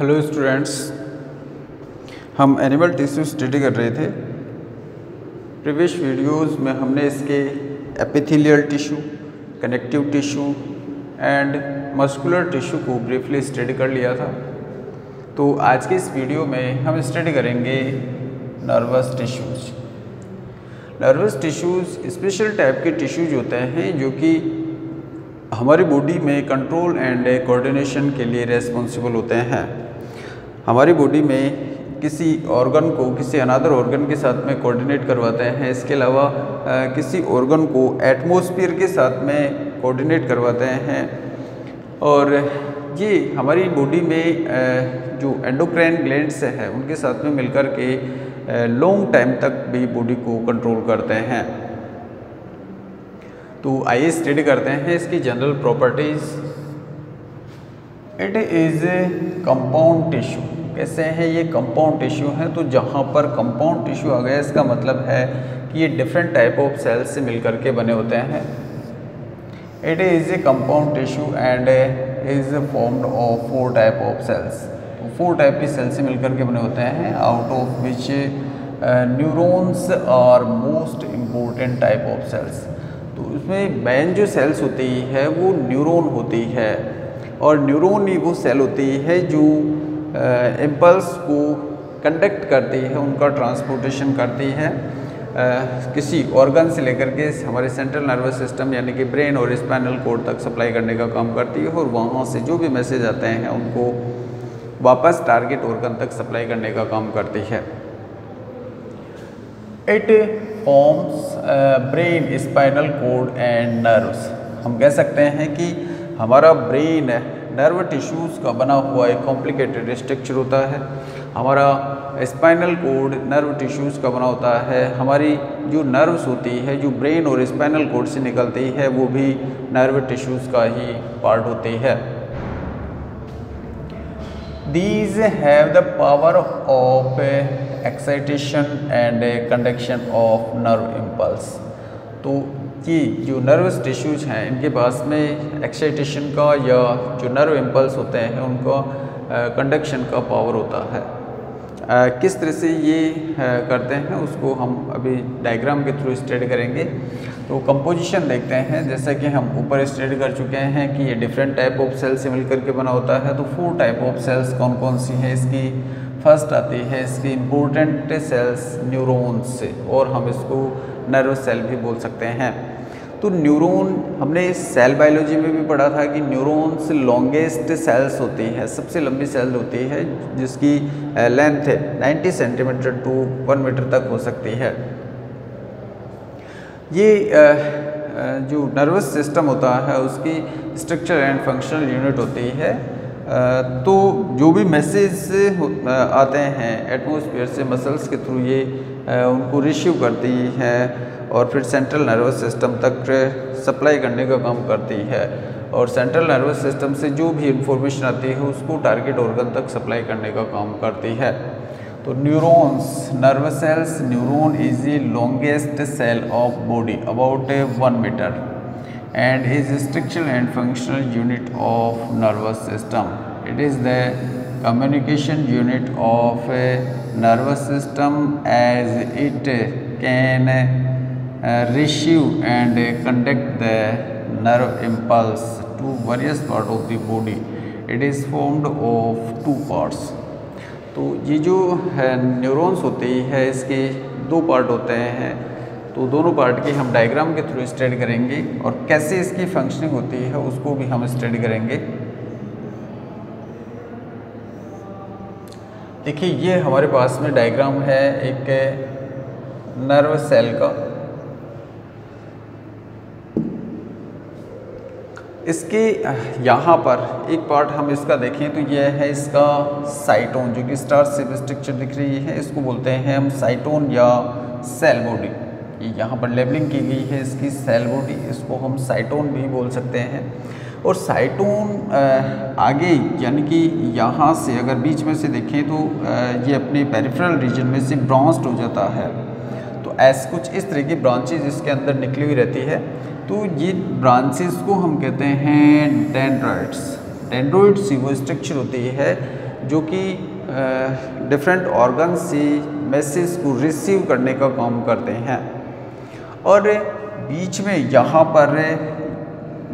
Hello students हम animal tissue study कर रहे थे। प्रीवियस वीडियोस में हमने इसके epithelial tissue connective tissue and muscular tissue को ब्रीफली स्टडी कर लिया था। तो आज के इस वीडियो में हम स्टडी करेंगे nervous tissues nervous tissues special type के टिश्यूज होते हैं जो कि हमारी बॉडी में कंट्रोल एंड कोऑर्डिनेशन के लिए रेस्पॉन्सिबल होते हैं। हमारी बॉडी में किसी ऑर्गन को, किसी अनादर ऑर्गन के साथ में कोऑर्डिनेट करवाते हैं। इसके अलावा किसी ऑर्गन को एटमॉस्फेयर के साथ में कोऑर्डिनेट करवाते हैं। और ये हमारी बॉडी में जो एंडोक्राइन ग्लैंड्स हैं, उनके साथ में मिलकर के लॉन्ग टाइम तक भी बॉडी को कंट्रोल करते हैं। तो आइए स्टडी करते हैं इसकी general properties it is a compound tissue कैसे हैं, ये कंपाउंड टिश्यू हैं तो जहाँ पर कंपाउंड टिश्यू आ गया इसका मतलब है कि ये डिफरेंट टाइप ऑफ़ सेल्स से मिलकर के बने होते हैं। It is a compound tissue and is formed of four type of cells तो फोर टाइप की सेल्स से मिलकर के बने होते हैं out of which neurons are most important type of cells तो उसमें मेन जो सेल्स होती है, वो न्यूरॉन होती है। और न्यूरॉन ही वो सेल होती है जो इम्पल्स को कंडक्ट करती है उनका ट्रांसपोर्टेशन करती है। आ, किसी ऑर्गन से लेकर के हमारे सेंट्रल नर्वस सिस्टम यानी कि ब्रेन और स्पाइनल कोड तक सप्लाई करने का काम करती है और वहाँ से जो भी मैसेज आते हैं उनको वापस टारगेट ऑर्गन तक सप्लाई करने का काम करती है। It forms brain spinal cord and nerves हम कह सकते हैं कि हमारा ब्रेन नर्व टिश्यूज़ का बना हुआ एक कॉम्प्लिकेटेड स्ट्रक्चर होता है। हमारा स्पाइनल कोड नर्व टिश्यूज़ का बना होता है। हमारी जो नर्व्स होती है, जो ब्रेन और स्पाइनल कोड से निकलती है, वो भी नर्व टिश्यूज़ का ही पार्ट होती है। These have the power of excitation and conduction of nerve impulse. तो ये जो नर्वस टिश्यूज हैं इनके पास में एक्साइटेशन का या जो नर्व इम्पल्स होते हैं उनका कंडक्शन का पावर होता है। आ, किस तरह से ये आ, करते हैं उसको हम अभी डायग्राम के थ्रू स्टडी करेंगे। तो कंपोजिशन देखते हैं जैसा कि हम ऊपर स्टडी कर चुके हैं कि ये डिफरेंट टाइप ऑफ़ सेल्स से मिलकर के बना होता है। तो फोर टाइप ऑफ़ सेल्स कौन कौन सी हैं इसकी फ़र्स्ट आती है इसकी इम्पोर्टेंट सेल्स न्यूरॉन्स से, और हम इसको नर्व सेल भी बोल सकते हैं। तो न्यूरॉन हमने सेल बायोलॉजी में भी पढ़ा था कि न्यूरॉन्स लॉन्गेस्ट सेल्स होती हैं, सबसे लंबी सेल होती है, जिसकी लेंथ है 90 सेंटीमीटर टू वन मीटर तक हो सकती है। ये जो नर्वस सिस्टम होता है, उसकी स्ट्रक्चर एंड फंक्शनल यूनिट होती है तो जो भी मैसेज आते हैं एटमोसफियर से मसल्स के थ्रू ये उनको रिसीव करती है और फिर सेंट्रल नर्वस सिस्टम तक सप्लाई करने का काम करती है। और सेंट्रल नर्वस सिस्टम से जो भी इंफॉर्मेशन आती है, उसको टारगेट ऑर्गन तक सप्लाई करने का काम करती है। तो neurons nervous cells neuron is the longest cell of body about one metre and is structural and functional unit of nervous system. It is the communication unit of a nervous system as it can uh, receive and conduct the nerve impulse to various part of the body. It is formed of two parts. तो ये जो है neurons होती है इसके दो part होते हैं तो दोनों पार्ट की हम डायग्राम के थ्रू स्टडी करेंगे और कैसे इसकी फंक्शनिंग होती है उसको भी हम स्टडी करेंगे। देखिए, ये हमारे पास में डायग्राम है एक नर्व सेल का। इसके, यहाँ पर एक पार्ट हम इसका देखें तो यह है इसका साइटोन जो कि स्टार सेप स्ट्रक्चर दिख रही है, इसको बोलते हैं हम साइटोन या सेल बॉडी यहाँ पर लेबलिंग की गई है इसकी सेल बॉडी इसको हम साइटोन भी बोल सकते हैं। और साइटोन आगे यानी कि यहाँ से अगर बीच में से देखें तो ये अपने पेरिफेरल रीजन में से ब्रांच्ड हो जाता है। तो ऐसे कुछ इस तरह की ब्रांचेज इसके अंदर निकली हुई रहती है। तो ये ब्रांचेज को हम कहते हैं डेंड्राइड्स डेंड्रोइड्स वो स्ट्रक्चर होती है जो कि डिफरेंट ऑर्गन से मैसेज को रिसीव करने का काम करते हैं। और बीच में यहाँ पर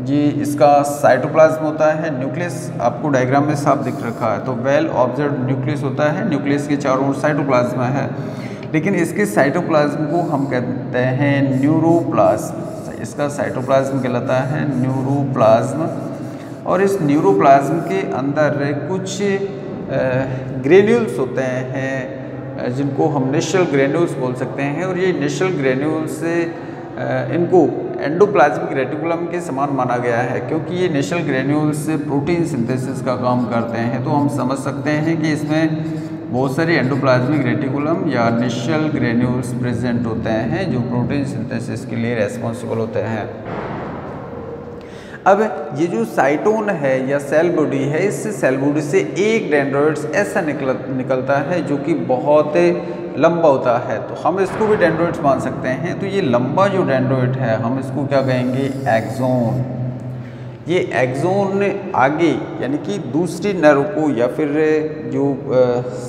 ये इसका साइटोप्लाज्म होता है न्यूक्लियस आपको डायग्राम में साफ़ दिख रखा है। तो वेल ऑब्ज़र्व न्यूक्लियस होता है न्यूक्लियस के चारों ओर साइटोप्लाज्म है। लेकिन इसके साइटोप्लाज्म को हम कहते हैं न्यूरोप्लाज्म इसका साइटोप्लाज्म कहलाता है न्यूरोप्लाज्म और इस न्यूरोप्लाज्म के अंदर कुछ ग्रेन्यूल्स होते हैं, जिनको हम नेशल ग्रेन्यूल्स बोल सकते हैं। और ये नेशल ग्रेन्यूल्स इनको एंडोप्लाज्मिक रेटिकुलम के समान माना गया है, क्योंकि ये नेशनल ग्रेन्यूल्स प्रोटीन सिंथेसिस का काम करते हैं। तो हम समझ सकते हैं कि इसमें बहुत सारे एंडोप्लाज्मिक रेटिकुलम या निश्चल ग्रेन्यूल्स प्रेजेंट होते हैं, जो प्रोटीन सिंथेसिस के लिए रेस्पॉन्सिबल होते हैं। अब ये जो साइटोन है या सेल बॉडी है, इस सेल बॉडी से एक डेंड्रॉइड्स ऐसा निकल, निकलता है जो कि बहुत लंबा होता है। तो हम इसको भी डेंड्रोइड्स मान सकते हैं। तो ये लंबा जो डेंड्रोइड है, हम इसको क्या कहेंगे? एक्जोन ये एक्जोन आगे, यानी कि दूसरी नर्व को या फिर जो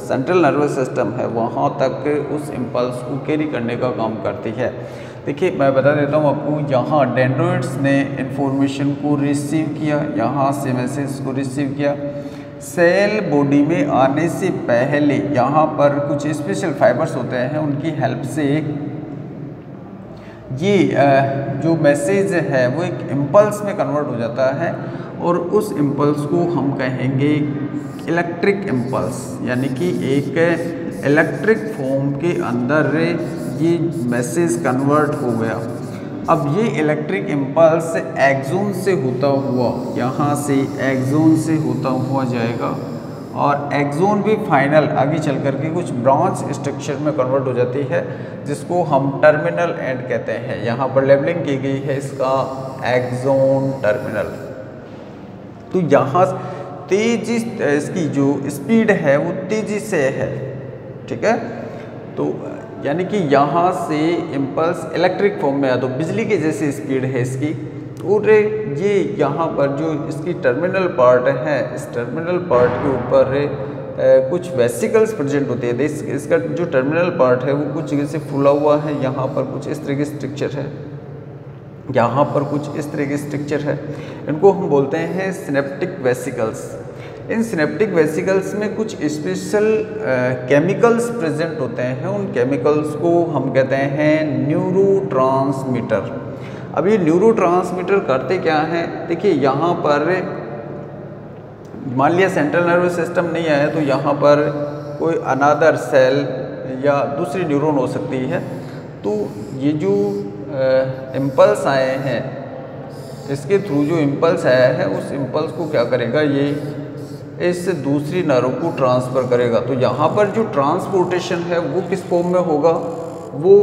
सेंट्रल नर्वस सिस्टम है, वहाँ तक उस इम्पल्स को कैरी करने का काम करती है। देखिए, मैं बता देता हूँ आपको, यहाँ डेंड्रोइड्स ने इंफॉर्मेशन को रिसीव किया, यहाँ से मैसेज को रिसीव किया। सेल बॉडी में आने से पहले यहाँ पर कुछ स्पेशल फाइबर्स होते हैं, उनकी हेल्प से ये जो मैसेज है, वो एक इम्पल्स में कन्वर्ट हो जाता है और उस इम्पल्स को हम कहेंगे इलेक्ट्रिक इम्पल्स यानी कि एक इलेक्ट्रिक फॉर्म के अंदर ये मैसेज कन्वर्ट हो गया। अब ये इलेक्ट्रिक इम्पल्स एक्जोन से होता हुआ, यहाँ से एक्जोन से होता हुआ जाएगा। और एक्जोन भी फाइनल आगे चल कर के कुछ ब्रांच स्ट्रक्चर में कन्वर्ट हो जाती है, जिसको हम टर्मिनल एंड कहते हैं। यहाँ पर लेबलिंग की गई है इसका एक्जोन टर्मिनल तो यहाँ तेज़ी इसकी जो स्पीड है वो तेज़ी से है, ठीक है? तो यानी कि यहाँ से इम्पल्स इलेक्ट्रिक फॉर्म में आया तो बिजली के जैसी स्पीड है इसकी और ये यहाँ पर जो इसकी टर्मिनल पार्ट है इस टर्मिनल पार्ट के ऊपर कुछ वेसिकल्स प्रेजेंट होते हैं। इस, इसका जो टर्मिनल पार्ट है वो कुछ जगह से फूला हुआ है यहाँ पर कुछ इस तरह की स्ट्रक्चर है। यहाँ पर कुछ इस तरह की स्ट्रक्चर है। इनको हम बोलते हैं सिनेप्टिक वेसिकल्स इन सिनेप्टिक वेसिकल्स में कुछ स्पेशल केमिकल्स प्रेजेंट होते हैं। उन केमिकल्स को हम कहते हैं न्यूरो ट्रांसमीटर अब ये न्यूरो ट्रांसमीटर करते क्या हैं? देखिए, यहाँ पर मान लिया सेंट्रल नर्वस सिस्टम नहीं आया तो यहाँ पर कोई अनादर सेल या दूसरी न्यूरॉन हो सकती है। तो ये जो इम्पल्स आए हैं, इसके थ्रू जो इम्पल्स आया है, उस इम्पल्स को क्या करेगा? ये इस दूसरी नर्व को ट्रांसफ़र करेगा। तो यहाँ पर जो ट्रांसपोर्टेशन है, वो किस फॉर्म में होगा? वो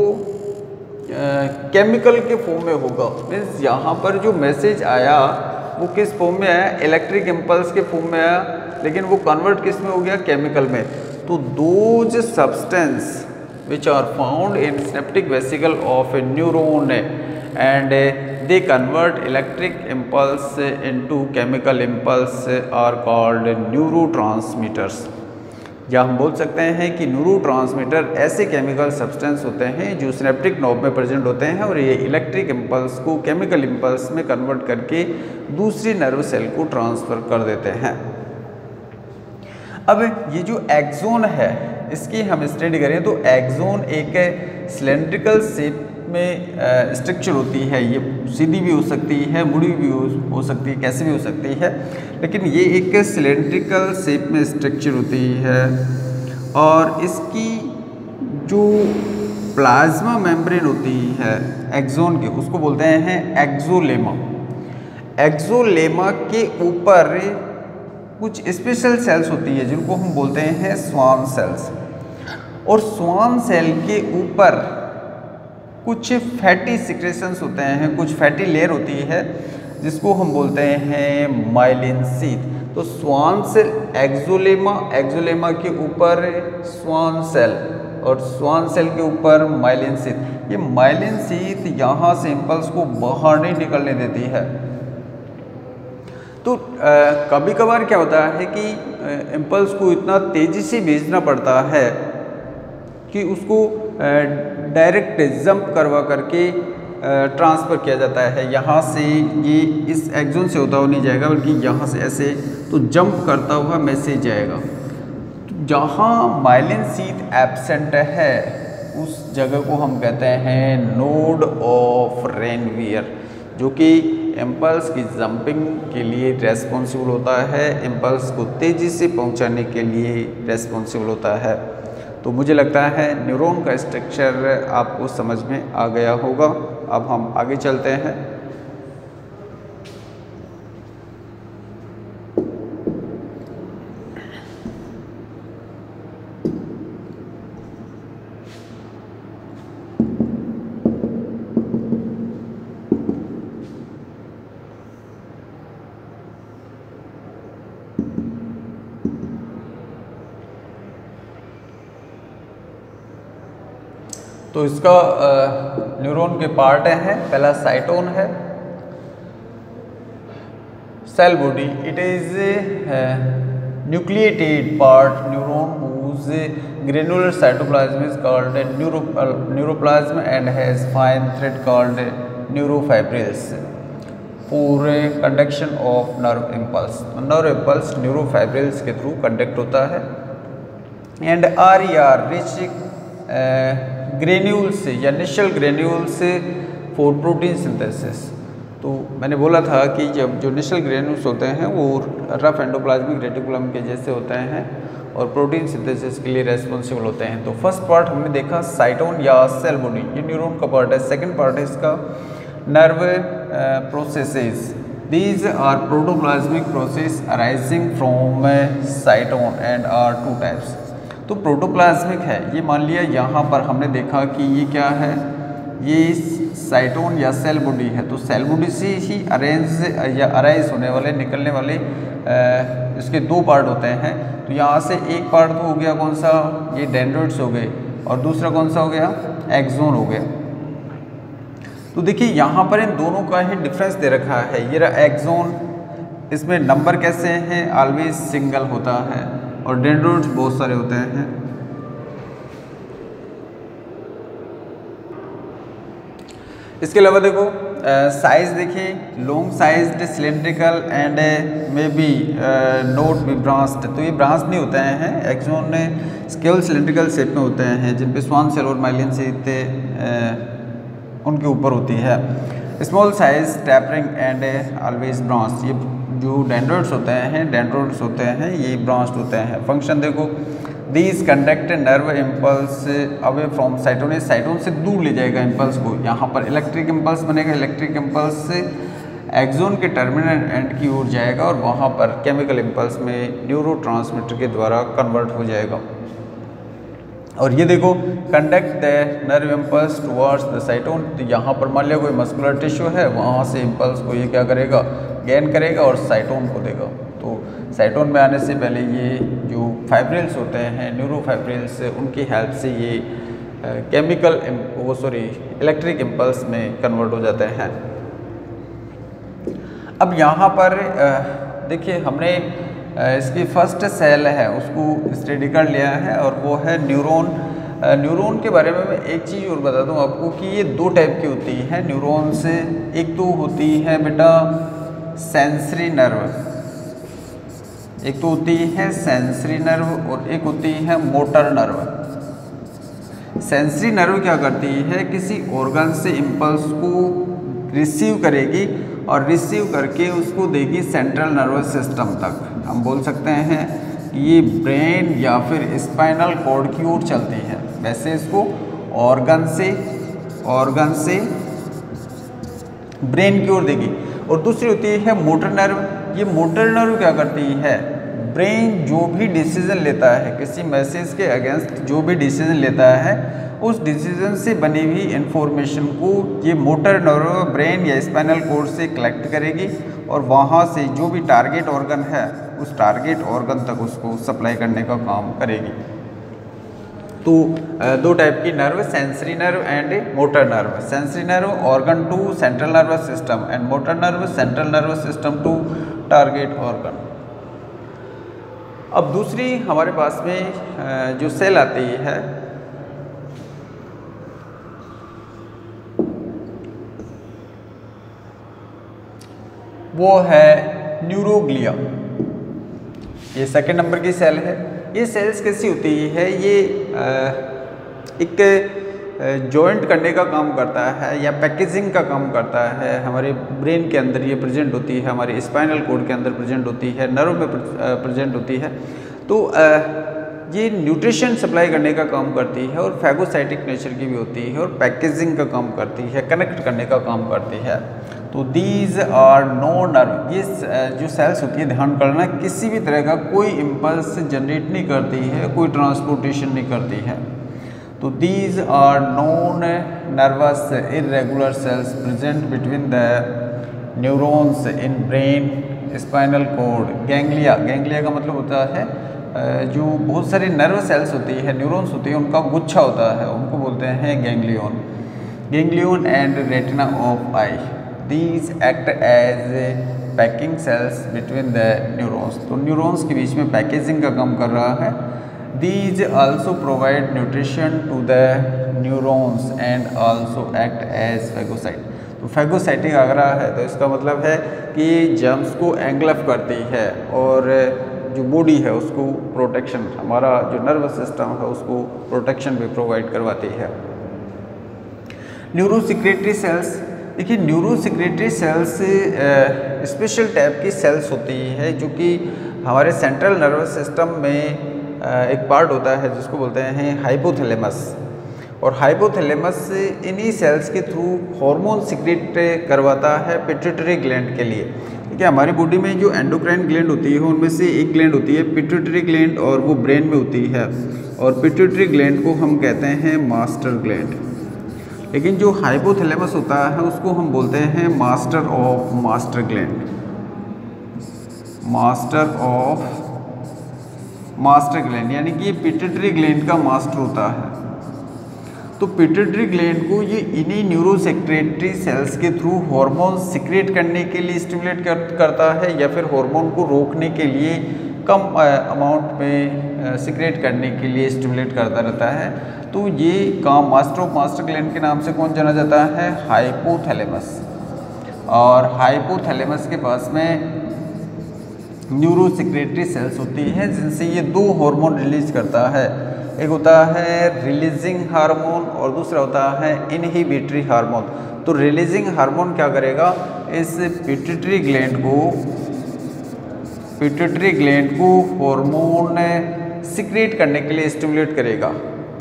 केमिकल के फॉर्म में होगा। मीन्स यहाँ पर जो मैसेज आया, वो किस फॉर्म में आया इलेक्ट्रिक इम्पल्स के फॉर्म में आया लेकिन वो कन्वर्ट किसमें हो गया? केमिकल में। तो those substance which are found in synaptic vesicle of a neuron and they convert electric impulse into chemical impulse are called neurotransmitters. या हम बोल सकते हैं कि न्यूरो ट्रांसमीटर ऐसे केमिकल सब्सटेंस होते हैं जो सिनेप्टिक नोब में प्रेजेंट होते हैं और ये इलेक्ट्रिक इम्पल्स को केमिकल इम्पल्स में कन्वर्ट करके दूसरी नर्व सेल को ट्रांसफ़र कर देते हैं। अब ये जो एक्जोन है, इसकी हम स्टडी करें तो एक्जोन एक सिलेंड्रिकल शेप में स्ट्रक्चर होती है ये सीधी भी हो सकती है मुड़ी भी हो, सकती है कैसे भी हो सकती है। लेकिन ये एक सिलेंड्रिकल शेप में स्ट्रक्चर होती है और इसकी जो प्लाज्मा मेम्ब्रेन होती है एक्जोन के उसको बोलते हैं एक्जोलेमा एक्जोलेमा के ऊपर कुछ स्पेशल सेल्स होती है जिनको हम बोलते हैं स्वान सेल्स और स्वान सेल के ऊपर कुछ फैटी सिक्रेशंस होते हैं कुछ फैटी लेयर होती है जिसको हम बोलते हैं माइलिन सीथ तो स्वान सेल एक्जोलेमा एक्जोलेमा के ऊपर स्वान सेल और स्वान सेल के ऊपर माइलिन सीथ ये माइलिन सीथ यहाँ से इम्पल्स को बाहर नहीं निकलने देती है। तो आ, कभी कभार क्या होता है कि इम्पल्स को इतना तेज़ी से भेजना पड़ता है कि उसको डायरेक्ट जंप करवा करके ट्रांसफ़र किया जाता है। यहाँ से ये इस एक्जोन से होता हुआ नहीं जाएगा, बल्कि यहाँ से ऐसे तो जंप करता हुआ मैसेज जाएगा। तो जहाँ माइलिन सीट एबसेंट है, उस जगह को हम कहते हैं नोड ऑफ़ रेनवियर जो कि इम्पल्स की जंपिंग के लिए रेस्पॉन्सिबल होता है। इम्पल्स को तेज़ी से पहुँचाने के लिए रेस्पॉन्सिबल होता है। तो मुझे लगता है न्यूरॉन का स्ट्रक्चर आपको समझ में आ गया होगा। अब हम आगे चलते हैं। तो इसका न्यूरॉन के पार्ट हैं पहला साइटोन है। Cell body it is nucleated part neuron whose granular cytoplasm is called neuro neuroplasm and has fine thread called neurofibrils पूरे conduction of nerve impulse nerve impulse neurofibrils के थ्रू कंडक्ट होता है। And R E R rich granule से, या Nissl granule से for protein synthesis तो मैंने बोला था कि जब जो निशल ग्रेन्यूल्स होते हैं, वो रफ एंडोप्लाज्मिक रेटिकुलम के जैसे होते हैं और प्रोटीन सिंथेसिस के लिए रेस्पॉन्सिबल होते हैं. तो फ़र्स्ट पार्ट हमने देखा साइटोन या सेल बॉडी ये न्यूरॉन का पार्ट है. सेकंड पार्ट है इसका nerve processes these are protoplasmic process arising from cyton and are two types तो प्रोटोप्लाज्मिक है। ये मान लिया यहाँ पर हमने देखा कि ये क्या है? ये साइटोन या सेल बॉडी है। तो सेल बॉडी से ही अरेंज या अराइज होने वाले, निकलने वाले इसके दो पार्ट होते हैं। तो यहाँ से एक पार्ट तो हो गया कौन सा? ये डेंड्रोइड्स हो गए। और दूसरा कौन सा हो गया? एक्जोन हो गया। तो देखिए, यहाँ पर इन दोनों का ही डिफरेंस दे रखा है। ये रहा एक्जोन इसमें नंबर कैसे हैं? ऑलवेज सिंगल होता है। और डेंड्रोइड्स बहुत सारे होते हैं। इसके अलावा देखो साइज़ देखिए long size cylindrical and may be not be branched तो ये ब्रांच नहीं होते हैं एक्सोन ने केवल सिलेंड्रिकल शेप में होते हैं जिन पे स्वान सेल और माइलिन से इतने उनके ऊपर होती है। Small size tapering and always branch ये जो डेंड्रोइड्स होते हैं डेंड्रोइड्स होते हैं, ये ब्रांच्ड होते हैं। फ़ंक्शन देखो these conduct nerve impulse away from cyton cyton से दूर ले जाएगा इम्पल्स को। यहाँ पर इलेक्ट्रिक इम्पल्स बनेगा इलेक्ट्रिक इम्पल्स से एक्जोन के टर्मिनल एंड की ओर जाएगा और वहाँ पर केमिकल इम्पल्स में न्यूरो के द्वारा कन्वर्ट हो जाएगा। और ये देखो conduct the nerve impulse towards the cyton तो यहाँ पर मान लिया कोई मस्कुलर टिश्यू है, वहाँ से इम्पल्स को ये क्या करेगा? गेन करेगा और साइटोन को देगा। तो साइटोन में आने से पहले ये जो फाइब्रिल्स होते हैं न्यूरो फाइब्रिल्स उनकी हेल्प से ये केमिकल वो सॉरी इलेक्ट्रिक इम्पल्स में कन्वर्ट हो जाते हैं। अब यहाँ पर देखिए हमने इसकी फ़र्स्ट सेल है, उसको स्टडी कर लिया है और वो है न्यूरॉन न्यूरॉन के बारे में मैं एक चीज़ और बता दूँ आपको कि ये दो टाइप की होती है न्यूरॉन से एक तो होती है बेटा सेंसरी नर्व एक तो होती है सेंसरी नर्व और एक होती है मोटर नर्व सेंसरी नर्व क्या करती है? किसी ऑर्गन से इम्पल्स को रिसीव करेगी और रिसीव करके उसको देगी सेंट्रल नर्वस सिस्टम तक. हम बोल सकते हैं ये ब्रेन या फिर स्पाइनल कॉर्ड की ओर चलती है. वैसे इसको ऑर्गन से ऑर्गन से ब्रेन की ओर देगी. और दूसरी होती है मोटर नर्व ये मोटर नर्व क्या करती है? ब्रेन जो भी डिसीज़न लेता है, किसी मैसेज के अगेंस्ट जो भी डिसीज़न लेता है, उस डिसीज़न से बनी हुई इंफॉर्मेशन को ये मोटर नर्व ब्रेन या स्पाइनल कोड से कलेक्ट करेगी और वहाँ से जो भी टारगेट ऑर्गन है, उस टारगेट ऑर्गन तक उसको सप्लाई करने का काम करेगी। तो दो टाइप की nerve sensory nerve and motor nerve sensory nerve organ to central nervous system and motor nerve central nervous system to target organ अब दूसरी हमारे पास में जो सेल आती है, वो है न्यूरोग्लिया ये सेकंड नंबर की सेल है. ये सेल्स कैसी होती है? ये एक जॉइंट करने का काम करता है या पैकेजिंग का काम करता है। हमारे ब्रेन के अंदर ये प्रेजेंट होती है, हमारे स्पाइनल कोड के अंदर प्रेजेंट होती है नर्व में प्रेजेंट होती है। तो ये न्यूट्रिशन सप्लाई करने का काम करती है और फैगोसाइटिक नेचर की भी होती है और पैकेजिंग का काम करती है कनेक्ट करने का काम करती है। तो दीज आर नो नर्व ये जो सेल्स होती है, ध्यान करना, किसी भी तरह का कोई इम्पल्स जनरेट नहीं करती है, कोई ट्रांसपोर्टेशन नहीं करती है। तो these are known nervous irregular cells present between the neurons in brain spinal cord ganglia ganglia का मतलब होता है जो बहुत सारी नर्व सेल्स होती है न्यूरॉन्स होती है, उनका गुच्छा होता है, उनको बोलते हैं ganglion ganglion and retina of eye these act as packing cells between the neurons तो न्यूरॉन्स के बीच में पैकेजिंग का काम कर रहा है। These also provide nutrition to the neurons and also act as phagocyte. तो फैगोसाइटिक रहा है तो इसका मतलब है कि जम्स को एंगलफ करती है और जो बॉडी है उसको प्रोटेक्शन हमारा जो नर्वस सिस्टम है उसको प्रोटेक्शन भी प्रोवाइड करवाती है। न्यूरोसिक्रेटरी सेल्स देखिए न्यूरोसिक्रेटरी सेल्स स्पेशल टाइप की सेल्स होती है, जो कि हमारे सेंट्रल नर्वस सिस्टम में एक पार्ट होता है, जिसको बोलते हैं हाइपोथैलेमस और हाइपोथैलेमस इन्हीं सेल्स के थ्रू हार्मोन सिक्रेट करवाता है पिट्यूटरी ग्लैंड के लिए. ठीक है हमारी बॉडी में जो एंडोक्राइन ग्लैंड होती है, उनमें से एक ग्लैंड होती है पिट्यूटरी ग्लैंड और वो ब्रेन में होती है. और पिट्यूटरी ग्लैंड को हम कहते हैं मास्टर ग्लैंड लेकिन जो हाइपोथैलेमस होता है उसको हम बोलते हैं master of master gland master of master gland यानी कि ये पिट्यूटरी ग्लैंड का मास्टर होता है। तो पिट्यूटरी ग्लैंड को ये इन्हीं न्यूरोसेक्रेटरी सेल्स के थ्रू हार्मोन सिक्रेट करने के लिए स्टिमुलेट कर, करता है या फिर हार्मोन को रोकने के लिए कम अमाउंट में सिक्रेट करने के लिए स्टिमुलेट करता रहता है। तो ये काम मास्टर ऑफ़ मास्टर ग्लैंड के नाम से कौन जाना जाता है? हाइपोथैलेमस और हाइपोथैलेमस के पास में न्यूरोसिक्रेटरी सेल्स होती हैं, जिनसे ये दो हार्मोन रिलीज़ करता है। एक होता है रिलीजिंग हार्मोन और दूसरा होता है इनहिबिटरी हार्मोन तो रिलीजिंग हार्मोन क्या करेगा? इस पिट्यूटरी ग्लैंड को पिट्यूटरी ग्लैंड को हार्मोन सिक्रेट करने के लिए स्टिमुलेट करेगा।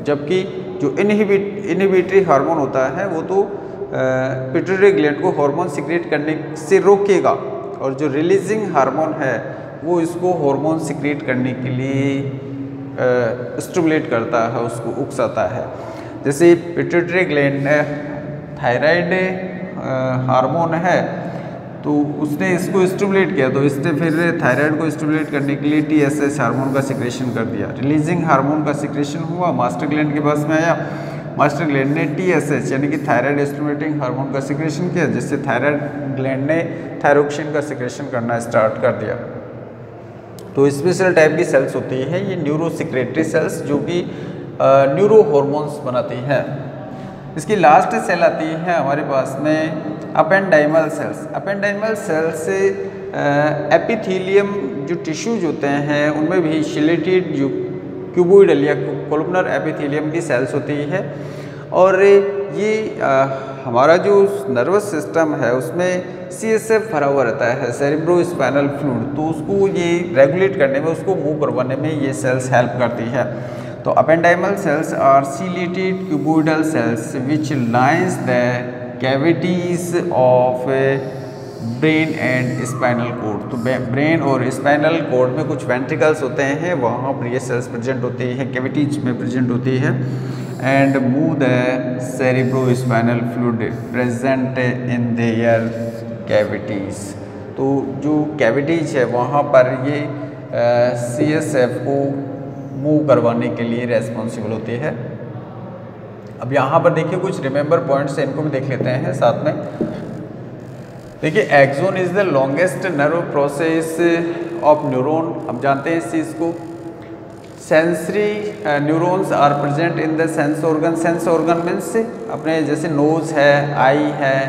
जबकि जो इनहिबिट इनहिबिटरी हार्मोन होता है, वो तो पिट्यूटरी ग्लैंड को हार्मोन सिक्रेट करने से रोकेगा। और जो रिलीजिंग हार्मोन है, वो इसको हार्मोन सिक्रिएट करने के लिए स्टमुलेट करता है, उसको उकसाता है। जैसे पिट्यूटरी ग्लैंड थायराइड हार्मोन है तो उसने इसको स्टमुलेट किया तो इसने फिर थायराइड को स्टमुलेट करने के लिए टीएसएच हार्मोन का सिक्रेशन कर दिया। रिलीजिंग हार्मोन का सिक्रेशन हुआ मास्टर ग्लैंड के पास में आया। मास्टर ग्लैंड ने टीएसएच यानी कि थायराइड स्टमुलेटिंग हार्मोन का सिक्रेशन किया, जिससे थायराइड ग्लैंड ने थायरोक्सिन का सिक्रेशन करना स्टार्ट कर दिया। तो स्पेशल टाइप की सेल्स होती है, ये न्यूरोसिक्रेटरी सेल्स जो कि न्यूरो हॉर्मोन्स बनाती हैं। इसकी लास्ट सेल आती है हमारे पास में अपेंडाइमल सेल्स अपेंडाइमल सेल्स से एपिथीलियम जो टिश्यूज होते हैं उनमें भी शिलेटेड जो क्यूबोइडल या कोलुमनर एपिथीलियम की सेल्स होती है। और ये आ, हमारा जो नर्वस सिस्टम है उसमें सी एस एफ़ भरा हुआ रहता है सेरिब्रो स्पाइनल फ्लूड तो उसको ये रेगुलेट करने में उसको मूव करवाने में ये सेल्स हेल्प करती है। तो ependymal cells are ciliated cuboidal cells which lines the cavities of brain and spinal cord तो ब्रेन और स्पाइनल कोड में कुछ वेंट्रिकल्स होते हैं, वहाँ पर ये सेल्स प्रेजेंट होती हैं कैविटीज में प्रेजेंट होती है, and move the cerebrospinal fluid present in their cavities तो जो कैविटीज है, वहाँ पर ये सी एस एफ़ को मूव करवाने के लिए रेस्पॉन्सिबल होती है। अब यहाँ पर देखिए कुछ रिमेंबर पॉइंट्स इनको भी देख लेते हैं साथ में। देखिए axon is the longest nerve process of neuron अब जानते हैं इस चीज़ को। Sensory neurons are present in the sense organ sense organ means अपने जैसे नोज़ है आई है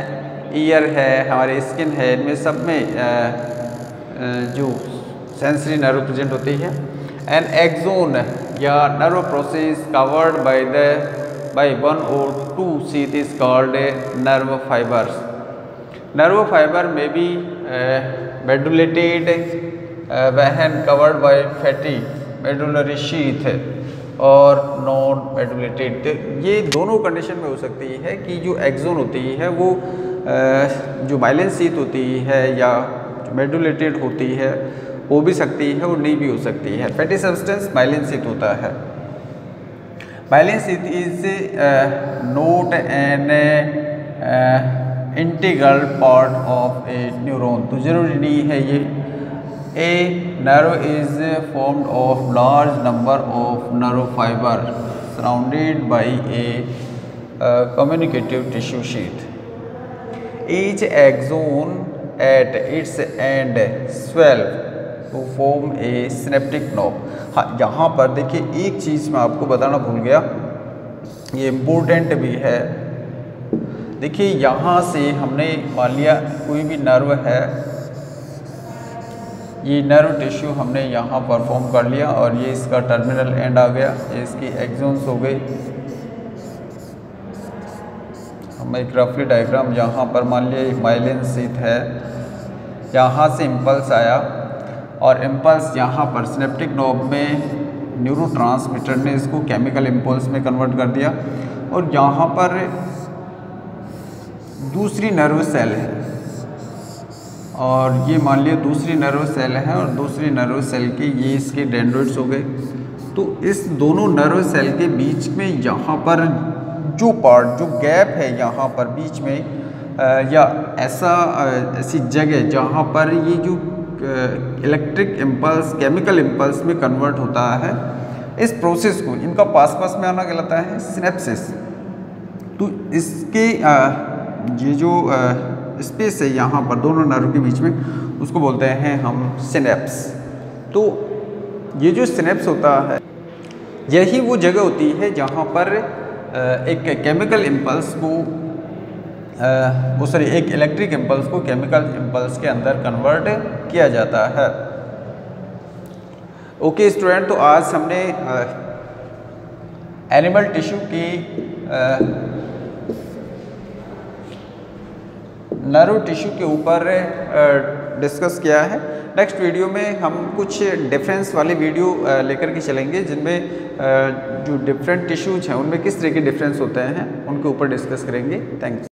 ईयर है हमारे स्किन है इनमें सब में uh, uh, जो सेंसरी नर्व प्रेजेंट होती है। एन एक्जोन या nerve process covered by the by one और two sheath is called nerve fibres nerve fibre may be medullated when covered by fatty medullary sheath और non medullated ये दोनों condition में हो सकती है कि जो एक्जोन होती है, वो जो माइलेन सीथ होती है या मेडुलेटेड होती है हो भी सकती है और नहीं भी हो सकती है। फैटी सब्सटेंस माइलिन होता है। Myelin is not an integral part of a neuron तो ज़रूरी नहीं है ये। A nerve is formed of large number of nerve fibre surrounded by a communicative tissue sheath each axon at its end swell to form a synaptic knob हाँ यहाँ पर देखिए एक चीज़ मैं आपको बताना भूल गया। ये इम्पोर्टेंट भी है। देखिए, यहाँ से हमने मान लिया कोई भी नर्व है, ये नर्व टिश्यू हमने यहाँ पर फॉर्म कर लिया और ये इसका टर्मिनल एंड आ गया। ये इसकी एग्जोन्स हो गई। हम एक रफली डायग्राम यहाँ पर मान लिया माइलिन सीथ है। यहाँ से इम्पल्स आया। और इम्पल्स यहाँ पर सिनेप्टिक नोब में न्यूरो ने इसको केमिकल इम्पल्स में कन्वर्ट कर दिया। और यहाँ पर दूसरी नर्व सेल है। और ये मान लिया दूसरी नर्व सेल है और दूसरी नर्व सेल के ये इसके डेंड्रोइड्स हो गए। तो इस दोनों नर्व सेल के बीच में यहाँ पर जो पार्ट जो गैप है यहाँ पर बीच में या ऐसा ऐसी जगह जहाँ पर ये जो इलेक्ट्रिक इम्पल्स केमिकल इम्पल्स में कन्वर्ट होता है। इस प्रोसेस को, इनका पास पास में आना कहलाता है सिनेप्सिस तो इसके ये जो स्पेस है यहाँ पर, दोनों नर्व के बीच में, उसको बोलते हैं हम सिनेप्स तो ये जो सिनेप्स होता है, यही वो जगह होती है जहाँ पर एक केमिकल इम्पल्स को वो सॉरी एक इलेक्ट्रिक इम्पल्स को केमिकल इम्पल्स के अंदर कन्वर्ट किया जाता है। ओके स्टूडेंट तो आज हमने एनिमल टिश्यू की नर्व टिश्यू के ऊपर डिस्कस किया है। नेक्स्ट वीडियो में हम कुछ डिफरेंस वाली वीडियो लेकर के चलेंगे, जिनमें जो डिफरेंट टिश्यूज हैं, उनमें किस तरह के डिफरेंस होते हैं, उनके ऊपर डिस्कस करेंगे। थैंक्स